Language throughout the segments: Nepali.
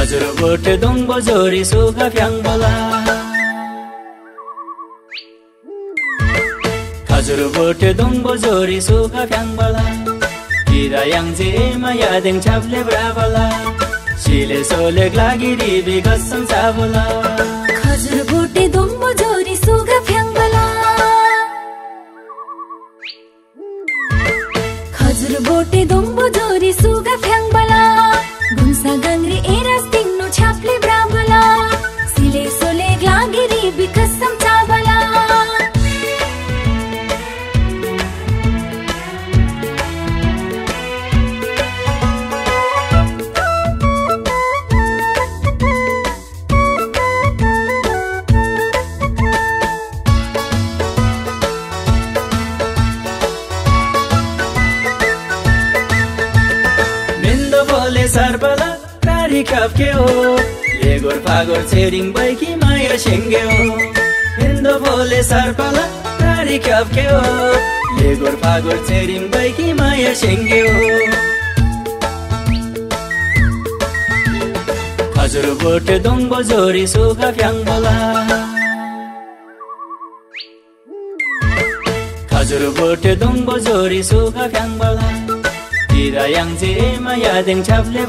बोटे दोङ्बो जोरी सुगा फ्याङ्बोला खजुर बोटे दोङ्बो जोरी सुगा फ्याङ्बोला किरा याङ्जे मायादेङ छाप्ले ब्राबला सिले सोले लागि रिबी गसम चाबोला खजुर बोटे दोङ्बो जोरी सुगा फ्याङ्बला खजुर बोटे दोङ्बो जोरी सुगा खराब के हो बेगोर पागोर छेरिङ बैकी माया सिङ्गे हो हिन्दो भोले सर्पला तारिख अब के हो बेगोर पागोर छेरिङ बैकी माया सिङ्गे हो बोटे दङ्गो जोरी सुखा फ्याङ बोला हजुर बोटे दङ्गो जोरी सुखा फ्याङ बोला तिर याङ्जे मायादेङ छाप्ले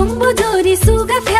बोटे दोङ्बो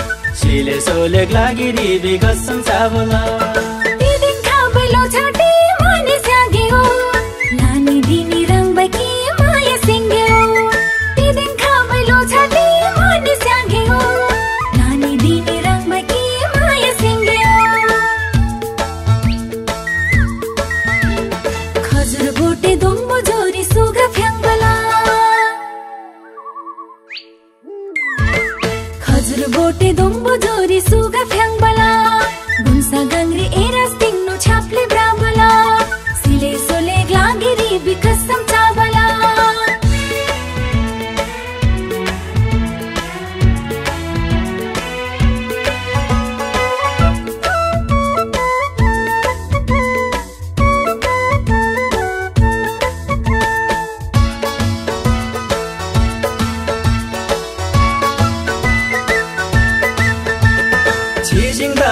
छिले सोले लागि रिबी गर्छन् चावला खजुर बोटे दोङ्बो जोरी सुगा फ्याङ्बला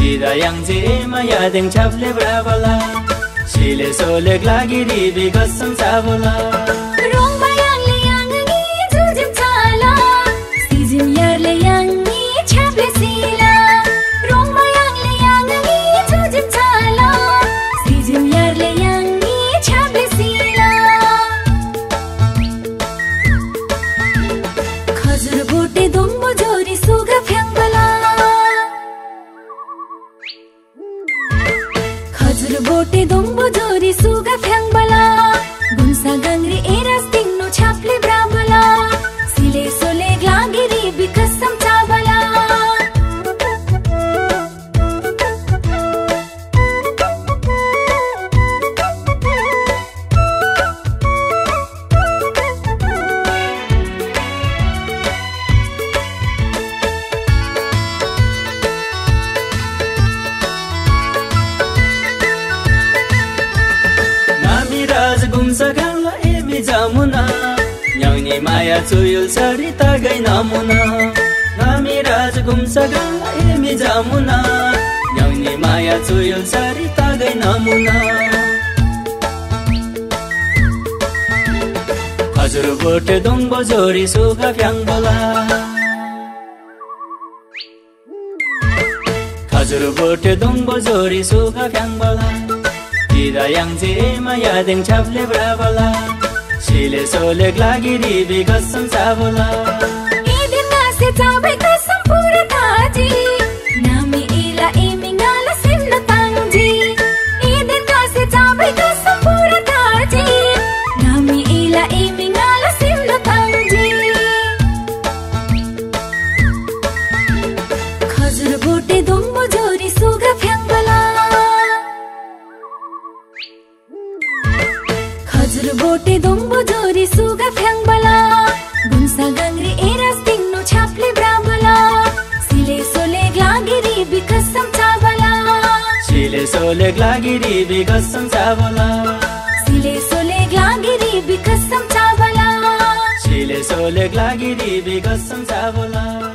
Ida yang zi ma ya ding chable bravala Shile sole glagiri bigosam sabola Rong ba yang le yang ni zuzim tala Sizim yer le yang ni chable sila Rong ba yang le yang ni zuzim tala Sizim yer le yang ni chable sila Khazir bote dum बोटे दोङ्बो न्याउने माया चुयुल सरी तागै नमुना। नामी राज गाउँला एमी जामुना। न्याउने माया चुयुल सरी तागै नमुना। हजुर बोटे दोङ्बो जोरी सुखा फ्याङ्बोला हजुर बोटे दोङ्बो जोरी सुखा फ्याङ्बोला Tira yang jema ya deng chaple शीले सोले ग्लागी दीवी गसम्सावुला इदिन नासे चावे ग्लागी बोटे जोरी सुगा फ्याङ्बला। गुन्सा गङ्री एरास तिङ्नु छाप्ले ब्राबला सिले सोले ग्लागिरी बिकसम चाबला sabola सिले सोले ग्लागिरी बिकसम चाबला bigasam sabola